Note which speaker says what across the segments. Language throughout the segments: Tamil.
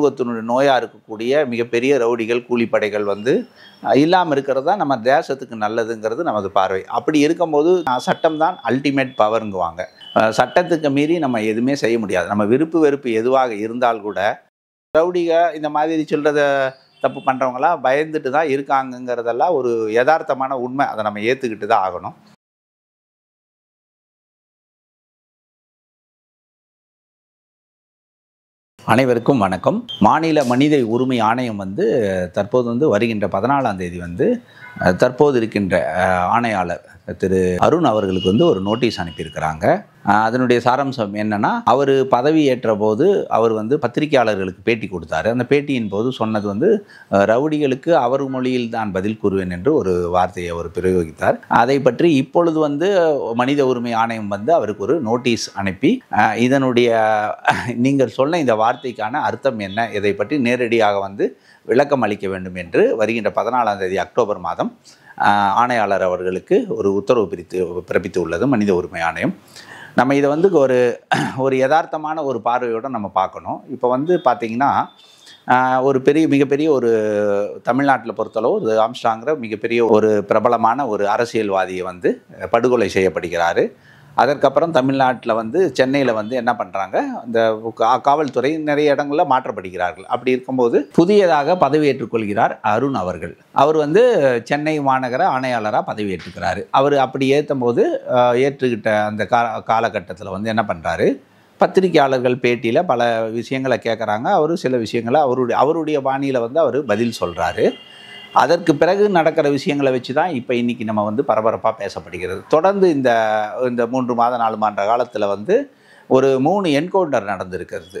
Speaker 1: சமூகத்தினுடைய நோயாக இருக்கக்கூடிய மிகப்பெரிய ரவுடிகள் கூலிப்படைகள் வந்து இல்லாமல் இருக்கிறது தான் நம்ம தேசத்துக்கு நல்லதுங்கிறது நமது பார்வை. அப்படி இருக்கும்போது சட்டம் தான் அல்டிமேட் பவருங்குவாங்க சட்டத்துக்கு மீறி நம்ம எதுவுமே செய்ய முடியாது. நம்ம விருப்பு வெறுப்பு எதுவாக இருந்தால் கூட ரவுடிக இந்த மாதிரி சொல்கிறத தப்பு பண்ணுறவங்களாம் பயந்துட்டு தான் இருக்காங்கங்கிறதெல்லாம் ஒரு யதார்த்தமான உண்மை. அதை நம்ம ஏற்றுக்கிட்டு தான் ஆகணும். அனைவருக்கும் வணக்கம். மாநில மனித உரிமை ஆணையம் வந்து தற்போது வந்து வருகின்ற பதினாலாம் தேதி வந்து தற்போது இருக்கின்ற ஆணையாளர் திரு அருண் அவர்களுக்கு வந்து ஒரு நோட்டீஸ் அனுப்பியிருக்கிறாங்க. அதனுடைய சாராம்சம் என்னன்னா அவர் பதவி ஏற்ற போது அவர் வந்து பத்திரிகையாளர்களுக்கு பேட்டி கொடுத்தாரு. அந்த பேட்டியின் போது சொன்னது வந்து ரவுடிகளுக்கு அவர் மொழியில் தான் பதில் கூறுவேன் என்று ஒரு வார்த்தையை அவர் பிரயோகித்தார். அதை பற்றி இப்பொழுது வந்து மனித உரிமை ஆணையம் வந்து அவருக்கு ஒரு நோட்டீஸ் அனுப்பி இதனுடைய நீங்கள் சொன்ன இந்த வார்த்தைக்கான அர்த்தம் என்ன? இதை பற்றி நேரடியாக வந்து விளக்கம் அளிக்க வேண்டும் என்று வருகின்ற பதினாலாம் தேதி அக்டோபர் மாதம் ஆணையாளர் அவர்களுக்கு ஒரு உத்தரவு பிரித்து பிறப்பித்து உள்ளது மனித உரிமை ஆணையம். நம்ம இதை வந்து ஒரு ஒரு யதார்த்தமான ஒரு பார்வையோடு நம்ம பார்க்கணும். இப்போ வந்து பார்த்திங்கன்னா ஒரு பெரிய மிகப்பெரிய ஒரு தமிழ்நாட்டில் பொறுத்தளவு ஒரு ஆம்ஸ்டாங்கிற மிகப்பெரிய ஒரு பிரபலமான ஒரு அரசியல்வாதியை வந்து படுகொலை செய்யப்படுகிறாரு. அதற்கப்புறம் தமிழ்நாட்டில் வந்து சென்னையில் வந்து என்ன பண்ணுறாங்க இந்த கா- காவல்துறை நிறைய இடங்களில் மாற்றப்படுகிறார்கள். அப்படி இருக்கும்போது புதியதாக பதவியேற்றுக்கொள்கிறார் அருண் அவர்கள். அவர் வந்து சென்னை மாநகர ஆணையாளராக பதவியேற்றுக்கிறார். அவர் அப்படி ஏற்றும் போது ஏற்றுக்கிட்ட அந்த கா காலகட்டத்தில் வந்து என்ன பண்ணுறாரு பத்திரிகையாளர்கள் பேட்டியில் பல விஷயங்களை கேட்குறாங்க அவரும் சில விஷயங்களை அவருடைய அவருடைய பாணியில் வந்து அவர் பதில் சொல்கிறாரு அதற்கு பிறகு நடக்கிற விஷயங்களை வச்சு தான் இப்போ இன்றைக்கி நம்ம வந்து பரபரப்பாக பேசப்படுகிறது. தொடர்ந்து இந்த இந்த மூன்று மாத நாலு மாத காலத்தில் வந்து ஒரு மூணு என்கவுண்டர் நடந்திருக்கிறது.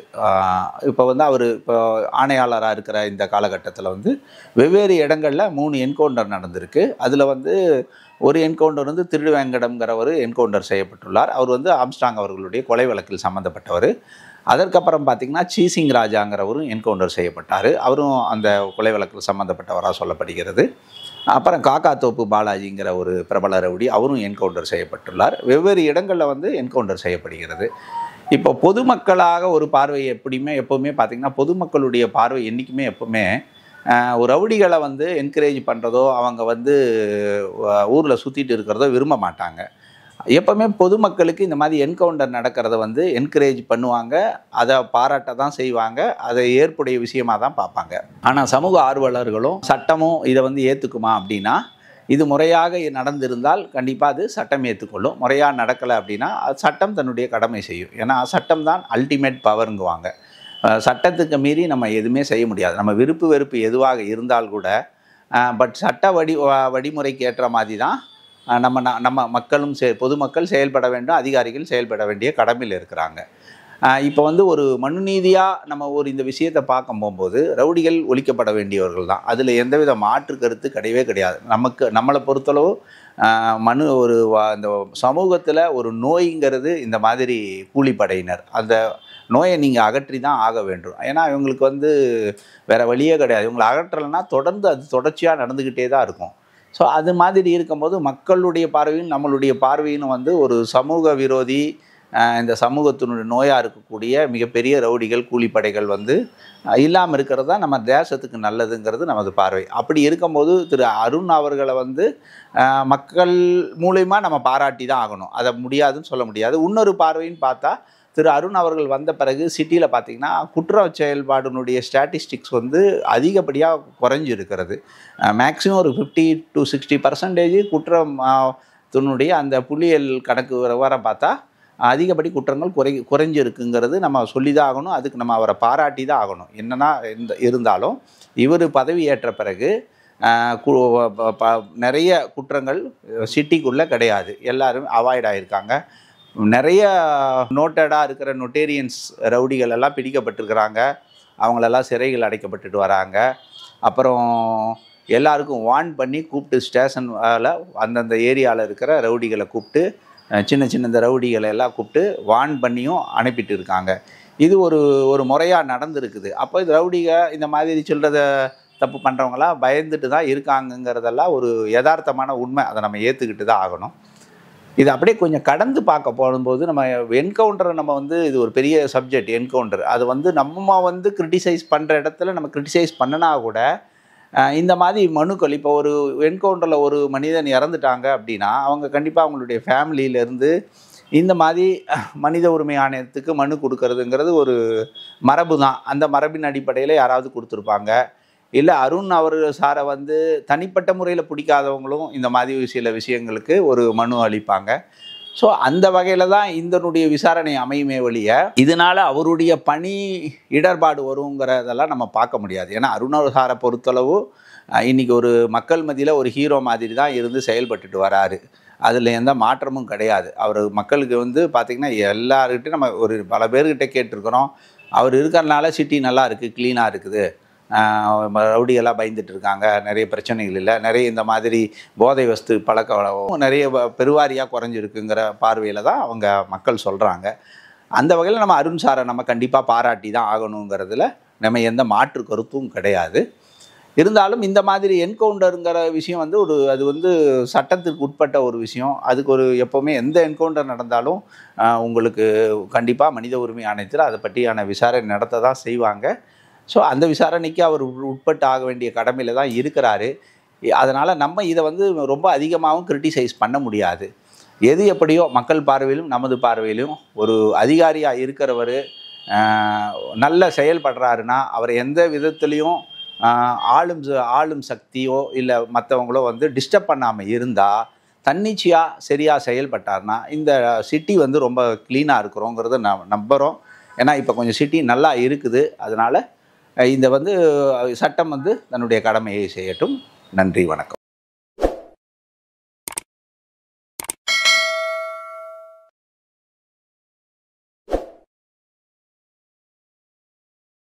Speaker 1: இப்போ வந்து அவர் இப்போ ஆணையாளராக இருக்கிற இந்த காலகட்டத்தில் வந்து வெவ்வேறு இடங்களில் மூணு என்கவுண்டர் நடந்திருக்கு. அதில் வந்து ஒரு என்கவுண்டர் வந்து திருடுவேங்கடம்ங்கிறவர் என்கவுண்டர் செய்யப்பட்டுள்ளார். அவர் வந்து ஆம்ஸ்டாங் அவர்களுடைய கொலை வழக்கில் சம்மந்தப்பட்டவர் அதற்கப்புறம் பார்த்திங்கன்னா சீசிங் ராஜாங்கிறவரும் என்கவுண்டர் செய்யப்பட்டார். அவரும் அந்த கொலை வழக்கில் சம்மந்தப்பட்டவராக சொல்லப்படுகிறது. அப்புறம் காக்காத்தோப்பு பாலாஜிங்கிற ஒரு பிரபல ரவுடி அவரும் என்கவுண்டர் செய்யப்பட்டுள்ளார். வெவ்வேறு இடங்களில் வந்து என்கவுண்டர் செய்யப்படுகிறது. இப்போ பொதுமக்களாக ஒரு பார்வை எப்படியுமே எப்போவுமே பார்த்திங்கன்னா பொதுமக்களுடைய பார்வை என்றைக்குமே எப்போவுமே ஒரு ரவுடிகளை வந்து என்கரேஜ் பண்ணுறதோ அவங்க வந்து ஊரில் சுற்றிட்டு இருக்கிறதோ விரும்ப மாட்டாங்க. எப்பவுமே பொதுமக்களுக்கு இந்த மாதிரி என்கவுண்டர் நடக்கிறத வந்து என்கரேஜ் பண்ணுவாங்க. அதை பாராட்ட தான் செய்வாங்க. அதை ஏற்புடைய விஷயமா தான் பார்ப்பாங்க. ஆனால் சமூக ஆர்வலர்களும் சட்டமும் இதை வந்து ஏற்றுக்குமா அப்படின்னா இது முறையாக நடந்திருந்தால் கண்டிப்பாக அது சட்டம் ஏற்றுக்கொள்ளும் முறையாக நடக்கலை அப்படின்னா அது சட்டம் தன்னுடைய கடமை செய்யும். ஏன்னா சட்டம் தான் அல்டிமேட் பவருங்குவாங்க சட்டத்துக்கு மீறி நம்ம எதுவுமே செய்ய முடியாது. நம்ம விருப்பு வெறுப்பு எதுவாக இருந்தால் கூட பட் சட்ட வடி வழிமுறைக்கு ஏற்ற மாதிரி தான் நம்ம ந- நம்ம மக்களும் செ பொதுமக்கள் செயல்பட வேண்டும் அதிகாரிகள் செயல்பட வேண்டிய கடமையில் இருக்கிறாங்க. இப்போ வந்து ஒரு மனுநீதியாக நம்ம ஒரு இந்த விஷயத்தை பார்க்க போகும்போது ரவுடிகள் ஒழிக்கப்பட வேண்டியவர்கள் தான். அதில் எந்தவித மாற்று கருத்து கிடையவே கிடையாது. நமக்கு நம்மளை பொறுத்தளவு மனு ஒரு அந்த இந்த சமூகத்தில் ஒரு நோய்ங்கிறது இந்த மாதிரி கூலிப்படையினர். அந்த நோயை நீங்கள் அகற்றி தான் ஆக வேண்டும். ஏன்னா இவங்களுக்கு வந்து வேறு வழியே கிடையாது. இவங்களை அகற்றலைன்னா தொடர்ந்து அது தொடர்ச்சியாக நடந்துக்கிட்டே தான் இருக்கும். ஸோ அது மாதிரி இருக்கும்போது மக்களுடைய பார்வையும் நம்மளுடைய பார்வையும் வந்து ஒரு சமூக விரோதி இந்த சமூகத்தினுடைய நோயாக இருக்கக்கூடிய மிகப்பெரிய ரவுடிகள் கூலிப்படைகள் வந்து இல்லாமல் இருக்கிறது தான் நம்ம தேசத்துக்கு நல்லதுங்கிறது நமது பார்வை. அப்படி இருக்கும்போது திரு அருண் அவர்களை வந்து மக்கள் மூலயமா நம்ம பாராட்டி தான் ஆகணும். அதை முடியாதுன்னு சொல்ல முடியாது. இன்னொரு பார்வைன்னு பார்த்தா திரு அருண் அவர்கள் வந்த பிறகு சிட்டியில் பார்த்தீங்கன்னா குற்ற செயல்பாடுனுடைய ஸ்டாட்டிஸ்டிக்ஸ் வந்து அதிகப்படியாக குறைஞ்சி இருக்கிறது மேக்ஸிமம் ஒரு ஃபிஃப்டி டு சிக்ஸ்டி பர்சன்டேஜ் குற்றம் தன்னுடைய அந்த புள்ளியல் கணக்கு வர பார்த்தா அதிகப்படி குற்றங்கள் குறை குறைஞ்சிருக்குங்கிறது நம்ம சொல்லி தான் ஆகணும். அதுக்கு நம்ம அவரை பாராட்டி தான் ஆகணும். என்னன்னா இந்த இருந்தாலும் இவர் பதவி ஏற்ற பிறகு நிறைய குற்றங்கள் சிட்டிக்குள்ளே கிடையாது. எல்லாரும் அவாய்ட் ஆகியிருக்காங்க நிறைய நோட்டடாக இருக்கிற நொட்டேரியன்ஸ் ரவுடிகள் எல்லாம் பிடிக்கப்பட்டிருக்கிறாங்க. அவங்களெல்லாம் சிறைகள் அடைக்கப்பட்டுட்டு வராங்க. அப்புறம் எல்லாருக்கும் வார்ன் பண்ணி கூப்பிட்டு ஸ்டேஷனில் அந்தந்த ஏரியாவில் இருக்கிற ரவுடிகளை கூப்பிட்டு சின்ன சின்ன இந்த ரவுடிகளை எல்லாம் கூப்பிட்டு வார்ன் பண்ணியும் அனுப்பிட்டு இருக்காங்க. இது ஒரு ஒரு முறையாக நடந்துருக்குது. அப்போ இது ரவுடிக இந்த மாதிரி சொல்கிறத தப்பு பண்ணுறவங்களாம் பயந்துட்டு தான் இருக்காங்கங்கிறதெல்லாம் ஒரு யதார்த்தமான உண்மை. அதை நம்ம ஏற்றுக்கிட்டு தான் ஆகணும். இது அப்படியே கொஞ்சம் கடந்து பார்க்க போகும்போது நம்ம என்கவுண்டரை நம்ம வந்து இது ஒரு பெரிய சப்ஜெக்ட் என்கவுண்டர் அது வந்து நம்ம வந்து கிரிட்டிசைஸ் பண்ணுற இடத்துல நம்ம கிரிட்டிசைஸ் பண்ணனா கூட இந்த மாதிரி மனுக்கள் இப்போ ஒரு என்கவுண்டரில் ஒரு மனிதன் இறந்துட்டாங்க அப்படின்னா அவங்க கண்டிப்பாக அவங்களுடைய ஃபேமிலியிலேருந்து இந்த மாதிரி மனித உரிமை ஆணையத்துக்கு மனு கொடுக்கறதுங்கிறது ஒரு மரபு தான் அந்த மரபின் அடிப்படையில் யாராவது கொடுத்துருப்பாங்க. இல்லை அருண் அவர் சாரை வந்து தனிப்பட்ட முறையில் பிடிக்காதவங்களும் இந்த மாதிரி சில விஷயங்களுக்கு ஒரு மனு அளிப்பாங்க. ஸோ அந்த வகையில் தான் இந்தனுடைய விசாரணை அமையுமே வழிய இதனால அவருடைய பணி இடர்பாடு வருங்கிறதெல்லாம் நம்ம பார்க்க முடியாது. ஏன்னா அருண் சாரை பொறுத்தளவு இன்றைக்கி இன்னைக்கு ஒரு மக்கள் மத்தியில் ஒரு ஹீரோ மாதிரி தான் இருந்து செயல்பட்டுட்டு வராரு. அதில் எந்த மாற்றமும் கிடையாது. அவர் மக்களுக்கு வந்து பார்த்திங்கன்னா எல்லாருக்கிட்டையும் நம்ம ஒரு பல பேர்கிட்ட கேட்டிருக்கிறோம். அவர் இருக்கிறனால சிட்டி நல்லா இருக்குது க்ளீனாக இருக்குது. ரவுடிகளாக பயந்துட்டு இருக்காங்க. நிறைய பிரச்சனைகள் இல்லை. நிறைய இந்த மாதிரி போதை வஸ்து பழக்க வளவும் நிறைய வ- பெருவாரியாக குறைஞ்சிருக்குங்கிற பார்வையில் தான் அவங்க மக்கள் சொல்கிறாங்க அந்த வகையில் நம்ம அருண் சாரை நம்ம கண்டிப்பாக பாராட்டி தான் ஆகணுங்கிறதுல நம்ம எந்த மாற்று கருத்தும் கிடையாது. இருந்தாலும் இந்த மாதிரி என்கவுண்டருங்கிற விஷயம் வந்து ஒரு அது வந்து சட்டத்திற்கு உட்பட்ட ஒரு விஷயம். அதுக்கு ஒரு எப்போவுமே எந்த என்கவுண்டர் நடந்தாலும் உங்களுக்கு கண்டிப்பாக மனித உரிமை ஆணையத்தில் அதை பற்றியான விசாரணை நடத்த தான் செய்வாங்க. ஸோ அந்த விசாரணைக்கு அவர் உட்- உட்பட்டு ஆக வேண்டிய கடமையில் தான் இருக்கிறாரு. அதனால் நம்ம இதை வந்து ரொம்ப அதிகமாகவும் கிரிட்டிசைஸ் பண்ண முடியாது. எது எப்படியோ மக்கள் பார்வையிலும் நமது பார்வையிலும் ஒரு அதிகாரியாக இருக்கிறவர் நல்ல செயல்படுறாருன்னா அவர் எந்த விதத்துலேயும் ஆளும் ச- ஆளும் சக்தியோ இல்லை மற்றவங்களோ வந்து டிஸ்டர்ப் பண்ணாமல் இருந்தால் தன்னிச்சையாக சரியாக செயல்பட்டார்னா இந்த சிட்டி வந்து ரொம்ப க்ளீனாக இருக்கிறோங்கிறத ந நம்புகிறோம் ஏன்னா இப்போ கொஞ்சம் சிட்டி நல்லா இருக்குது. அதனால் இந்த வந்து சட்டம் வந்து தன்னுடைய கடமையை செய்யட்டும். நன்றி வணக்கம்.